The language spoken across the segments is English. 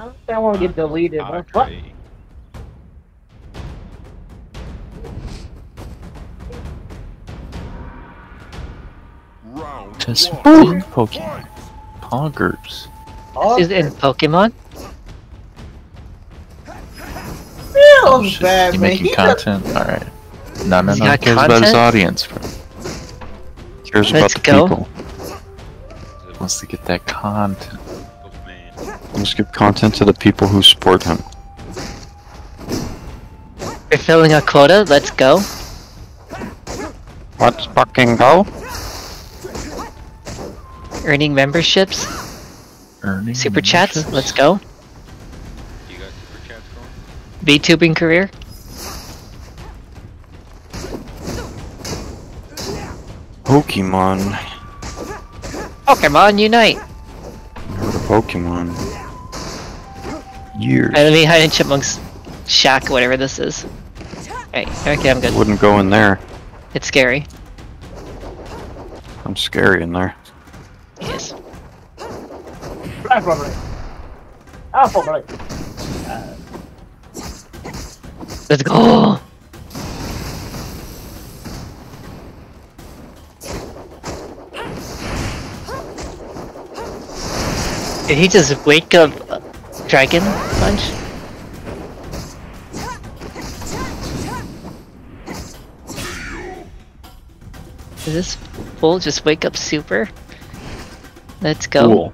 I don't think I want to get deleted. What? what? Round Just one. Pokemon. Poggers. Oh, Is it in Pokemon? feels oh, Shit, bad, you man. making He does- content? Alright. No, no, He's no. He got cares about his audience, bro. Cares Let's about the go. people. Wants to get that content. Oh, give content to the people who support him. We're filling a quota. Let's go. Let's fucking go. Earning memberships. Earning Super chats. Let's go. You got super chats going? VTubing career. Pokemon. Pokemon Unite. Heard of Pokemon. Years. Enemy hiding chipmunks. Shack, whatever this is. Right. Okay, I'm good. Wouldn't go in there. It's scary. I'm scary in there. Yes. Black rubber. Alpha break. Let's go. Did he just wake up Dragon Punch? Is this full just wake up super? Let's go. Cool.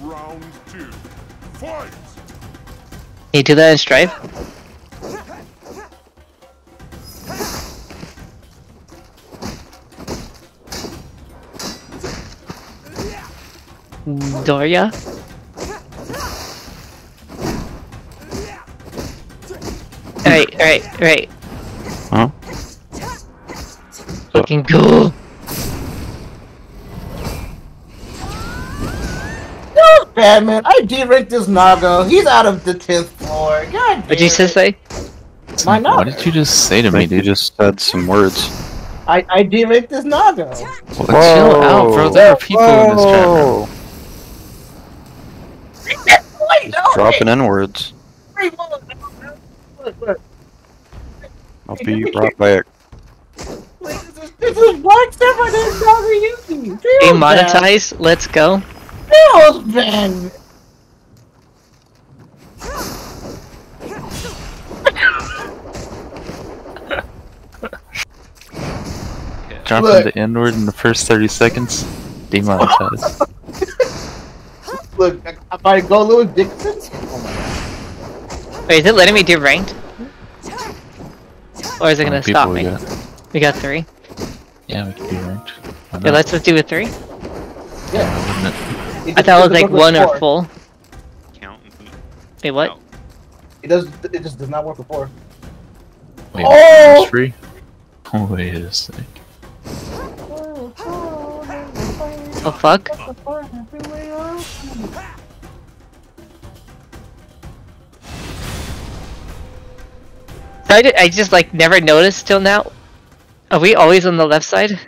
Round two. Fight. Can you do that in Strive? Doria? Alright, alright, alright. Huh? Fucking cool. Feels bad, man. I de-ranked this Nago. He's out of the 10th floor. God What'd you damn it. say? Why not? What did you just say to me, think you just said some words. I, I de-ranked this Nago. Well, chill out, bro. There are people in this chat room. Wait, no, Dropping in words. wait, wait, look, look, look. I'll be right back. Wait, this is, this Black Step I didn't Nago Yuki. Feels monetize? Let's go. Feels bad. Dropping Look. the N word in the first 30 seconds? Demonetized. Look, if I go Lewis Dixon. Oh my god. Wait, is it letting me do ranked? Or is it gonna stop people we me? got? We got three. Yeah, we can be ranked. Yeah, let's just do a three. Yeah. Wouldn't it? It I thought it was like work with one or full. Count. Wait, what? It does. It just does not work with four. Wait, Oh! it's free? Wait a sec. Oh fuck. I, just like never noticed till now. Are we always on the left side?